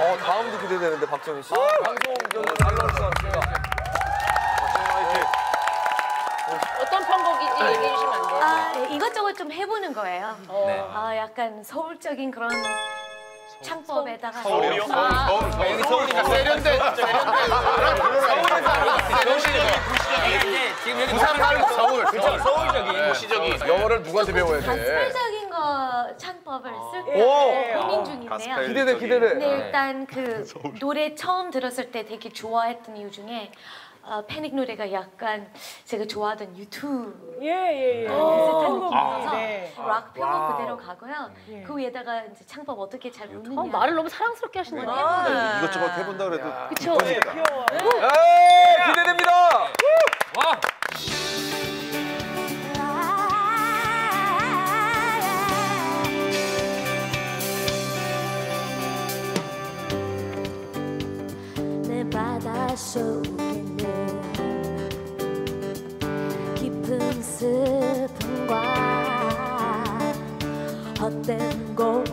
어, 다음도 기대되는데 박정희 씨. 방송 저는 잘 나올 것 같습니다. 어떤 편곡인지 얘기해 주시면 안 돼요? 아, 네, 이것저것 좀 해보는 거예요. 네. 아, 약간 서울적인 그런 창법에다가 서울이요? 아, 여기 서울이니까 세련된 지금 여기 부산 말고 서울. 서울적인. 도시적인. 영어를 누구한테 배워야 돼? 창법을 쓸까 오! 고민 중인데요. 기대돼, 기대돼. 근데 일단 그 노래 처음 들었을 때 되게 좋아했던 이유 중에 어, 패닉 노래가 약간 제가 좋아하던 유튜브 예 예 예. 비슷한 느낌이어서 네. 락 편곡 그대로 가고요. 그 위에다가 이제 창법 어떻게 잘 놓느냐. 어, 말을 너무 사랑스럽게 하시네요. 이것저것 해본다 그래도 그쵸? 귀여워. 에이, 기대됩니다. 와. 속에는 깊은 슬픔과 헛된 고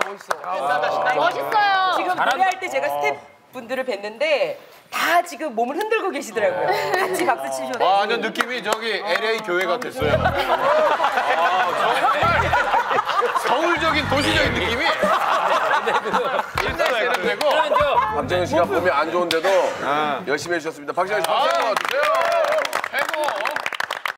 멋있다, 멋있어. 멋있어요. 지금 노래할 때 제가 스태프분들을 뵀는데 다 지금 몸을 흔들고 계시더라고요. 같이 박수 치셔서. 아, 완전 느낌이 저기 LA 교회 같았어요. 아, 정말 서울적인 도시적인 느낌이 일단 세련되고 박정현 씨가 몸이 안 좋은데도 열심히 해주셨습니다. 박정현 씨 박수 한번 주세요. 최고.